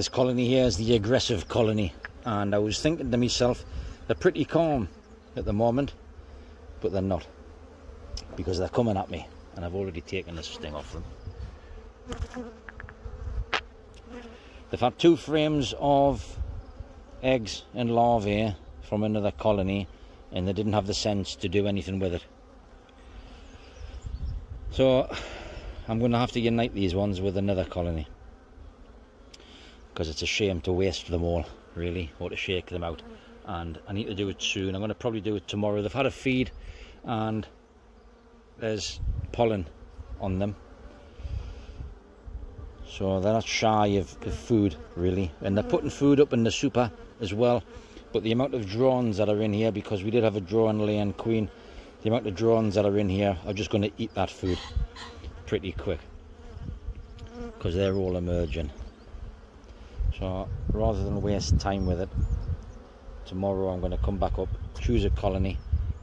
This colony here is the aggressive colony and I was thinking to myself they're pretty calm at the moment but they're not because they're coming at me and I've already taken this sting off them. They've had two frames of eggs and larvae from another colony and they didn't have the sense to do anything with it. So I'm going to have to unite these ones with another colony because it's a shame to waste them all really or to shake them out. And I need to do it soon. I'm going to probably do it tomorrow. They've had a feed and there's pollen on them. So they're not shy of, of food really. And they're putting food up in the super as well. But the amount of drones that are in here because we did have a drone laying queen the amount of drones that are in here are just going to eat that food pretty quick. Because they're all emerging so rather than waste time with it tomorrow I'm going to come back up choose a colony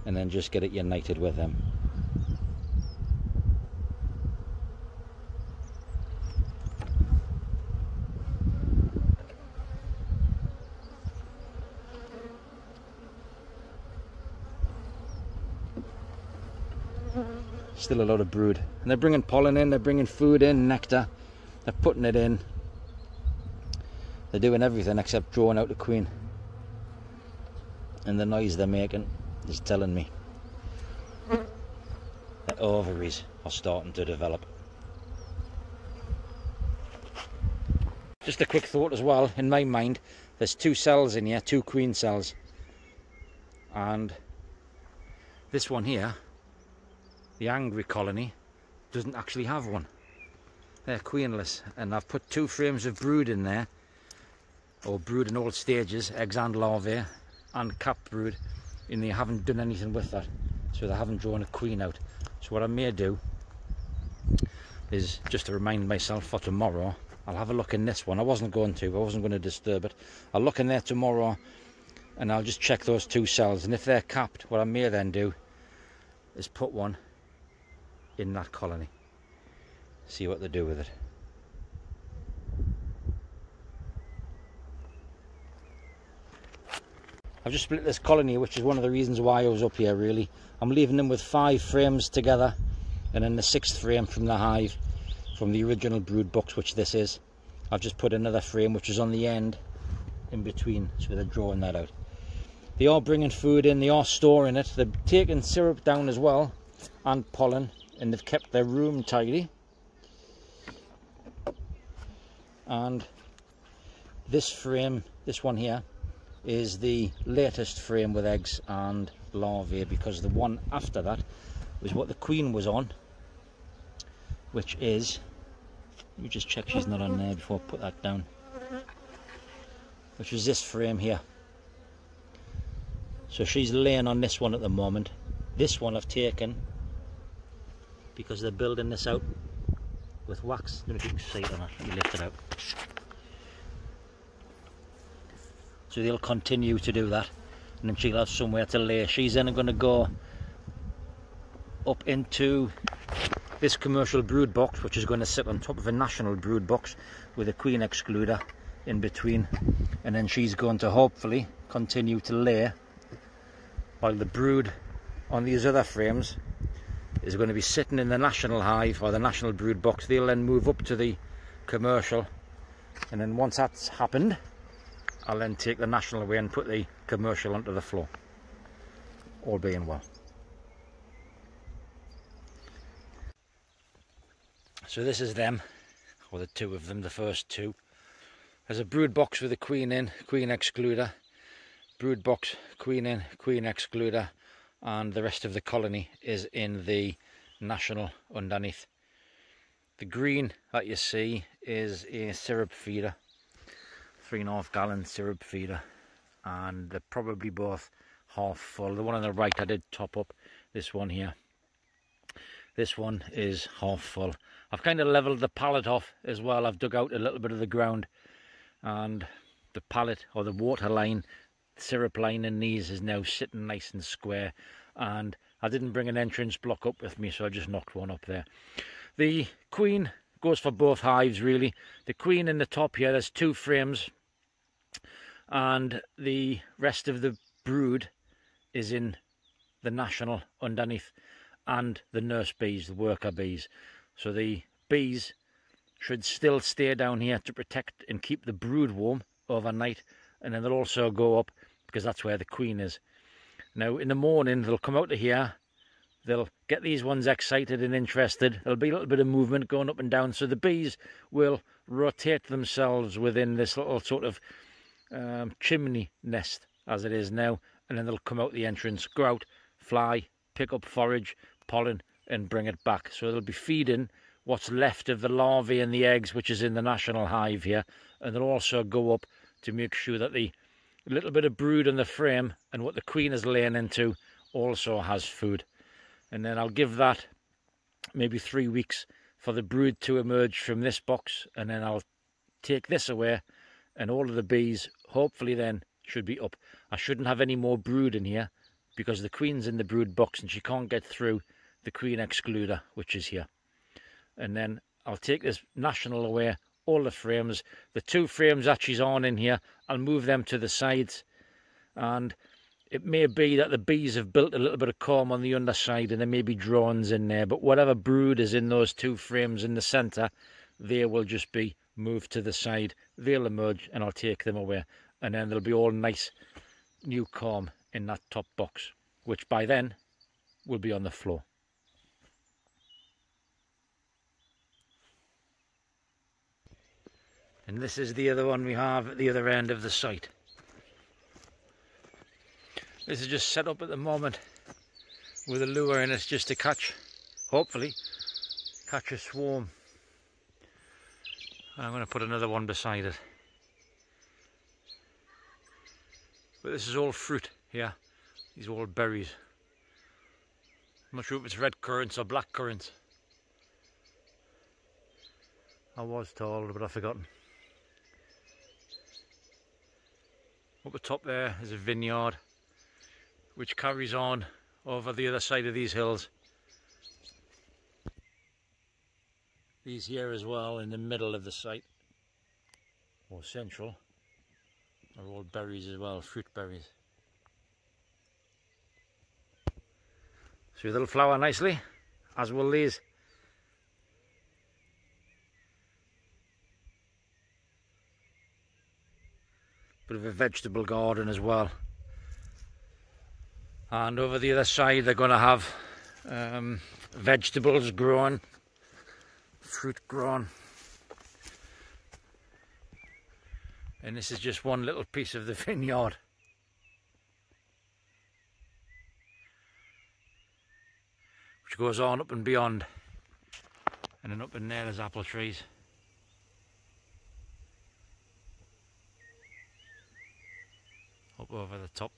and then just get it united with them. Still a lot of brood. And they're bringing pollen in they're bringing food in nectar. They're putting it in they're doing everything except drawing out the queen. And the noise they're making is telling me that ovaries are starting to develop. Just a quick thought as well. In my mind there's two cells in here two queen cells. And this one here the angry colony doesn't actually have one. They're queenless and I've put two frames of brood in there or brood in all stages, eggs and larvae and cap brood and they haven't done anything with that so they haven't drawn a queen out. So what I may do is just to remind myself for tomorrow I'll have a look in this one. I wasn't going to, I wasn't going to disturb it. I'll look in there tomorrow and I'll just check those two cells and if they're capped what I may then do is put one in that colony. See what they do with it. I've just split this colony, which is one of the reasons why I was up here really. I'm leaving them with five frames together and then the sixth frame from the hive, from the original brood box, which this is. I've just put another frame, which is on the end, in between, so they're drawing that out. They are bringing food in, they are storing it, they're taking syrup down as well, and pollen, and they've kept their room tidy and this frame this one here is the latest frame with eggs and larvae because the one after that was what the queen was on which is let me just check she's not on there before I put that down which is this frame here so she's laying on this one at the moment this one I've taken because they're building this out with wax. Let me see it on it. Let me lift it out. So they'll continue to do that and then she'll have somewhere to lay. She's then going to go up into this commercial brood box which is going to sit on top of a national brood box with a queen excluder in between and then she's going to hopefully continue to lay while the brood on these other frames is going to be sitting in the national hive or the national brood box. They'll then move up to the commercial and then once that's happened I'll then take the national away and put the commercial onto the floor. All being well. So this is them, or the two of them, the first two. There's a brood box with a queen in, queen excluder, brood box, queen in, queen excluder, and the rest of the colony is in the national underneath. The green that you see is a syrup feeder, three and a half gallon syrup feeder, and they're probably both half full. The one on the right I did top up, this one here. This one is half full. I've kind of leveled the pallet off as well. I've dug out a little bit of the ground and the pallet or the water line syrup line in these is now sitting nice and square and I didn't bring an entrance block up with me so I just knocked one up there. The queen goes for both hives really. The queen in the top here, there's two frames and the rest of the brood is in the national underneath and the nurse bees, the worker bees. So the bees should still stay down here to protect and keep the brood warm overnight and then they'll also go up because that's where the queen is. Now in the morning they'll come out of here, they'll get these ones excited and interested, there'll be a little bit of movement going up and down so the bees will rotate themselves within this little sort of um, chimney nest as it is now and then they'll come out the entrance, go out, fly, pick up forage, pollen and bring it back. So they'll be feeding what's left of the larvae and the eggs which is in the national hive here and they'll also go up to make sure that the little bit of brood in the frame and what the queen is laying into also has food and then I'll give that maybe three weeks for the brood to emerge from this box and then I'll take this away and all of the bees hopefully then should be up. I shouldn't have any more brood in here because the queen's in the brood box and she can't get through the queen excluder which is here. And then I'll take this national away all the frames the two frames that she's on in here I'll move them to the sides. And it may be that the bees have built a little bit of comb on the underside and there may be drones in there but whatever brood is in those two frames in the center they will just be moved to the side they'll emerge and I'll take them away. And then they'll be all nice new comb in that top box which by then will be on the floor. And this is the other one we have at the other end of the site. This is just set up at the moment with a lure in it just to catch hopefully catch a swarm I'm going to put another one beside it. But this is all fruit here. These are all berries. I'm not sure if it's red currants or black currants. I was told but I've forgotten. Up the top there is a vineyard which carries on over the other side of these hills. These here as well in the middle of the site, or central, are all berries as well, fruit berries. So they'll flower nicely, as will these. bit of a vegetable garden as well and over the other side they're going to have um, vegetables grown fruit grown. And this is just one little piece of the vineyard. Which goes on up and beyond. And then up in there there's apple trees. Up over the top.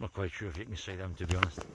Not quite sure if you can see them to be honest.